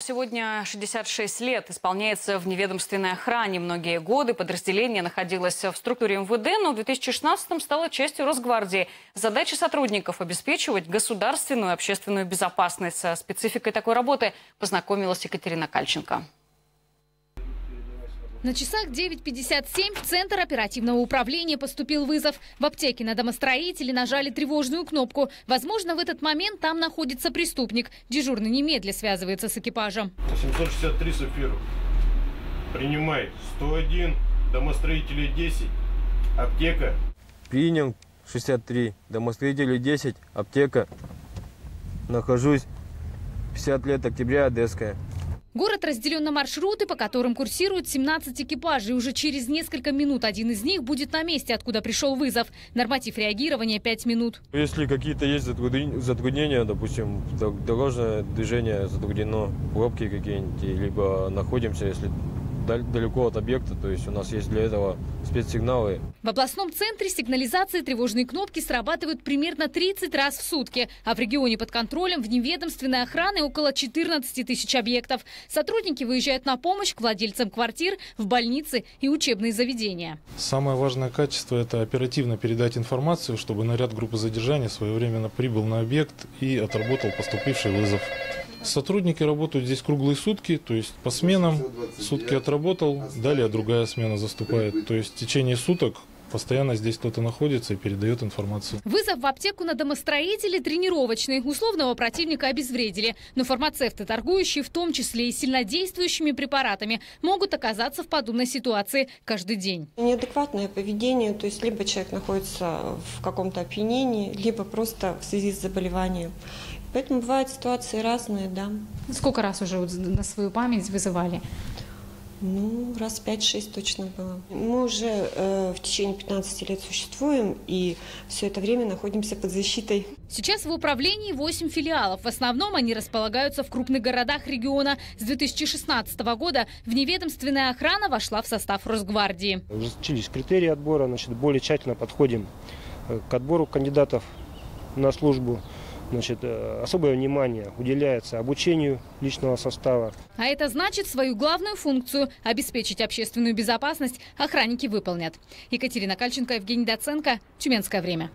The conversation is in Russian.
Сегодня 66 лет исполняется в неведомственной охране. Многие годы подразделение находилось в структуре МВД, но в 2016-м стало частью Росгвардии. Задача сотрудников – обеспечивать государственную и общественную безопасность. Со спецификой такой работы познакомилась Екатерина Кальченко. На часах 9.57 в Центр оперативного управления поступил вызов. В аптеке на домостроителе нажали тревожную кнопку. Возможно, в этот момент там находится преступник. Дежурный немедля связывается с экипажем. 763 Сафир. Принимай. 101. Домостроителей 10. Аптека. Принял 63. Домостроителей 10. Аптека. Нахожусь 50 лет октября, Одесская. Город разделен на маршруты, по которым курсируют 17 экипажей. Уже через несколько минут один из них будет на месте, откуда пришел вызов. Норматив реагирования 5 минут. Если какие-то есть затруднения, допустим, дорожное движение затруднено, пробки какие-нибудь, либо находимся, если далеко от объекта, то есть у нас есть для этого спецсигналы. В областном центре сигнализации тревожные кнопки срабатывают примерно 30 раз в сутки, а в регионе под контролем в неведомственной охраны около 14 тысяч объектов. Сотрудники выезжают на помощь к владельцам квартир, в больницы и учебные заведения. Самое важное качество – это оперативно передать информацию, чтобы наряд группы задержания своевременно прибыл на объект и отработал поступивший вызов. Сотрудники работают здесь круглые сутки, то есть по сменам. Сутки отработал, далее другая смена заступает. То есть в течение суток Постоянно здесь кто-то находится и передает информацию. Вызов в аптеку на домостроителе тренировочный. Условного противника обезвредили. Но фармацевты, торгующие в том числе и сильнодействующими препаратами, могут оказаться в подобной ситуации каждый день. Неадекватное поведение, то есть либо человек находится в каком-то опьянении, либо просто в связи с заболеванием. Поэтому бывают ситуации разные, да. Сколько раз уже на свою память вызывали? Ну, раз 5-6 точно было. Мы уже э, в течение 15 лет существуем и все это время находимся под защитой. Сейчас в управлении 8 филиалов. В основном они располагаются в крупных городах региона. С 2016 года вневедомственная охрана вошла в состав Росгвардии. Ужесточились критерии отбора, значит, более тщательно подходим э, к отбору кандидатов на службу. Значит, э, особое внимание уделяется обучению личного состава. А это значит, свою главную функцию – обеспечить общественную безопасность – охранники выполнят. Екатерина Кальченко, Евгений Доценко, Тюменское время.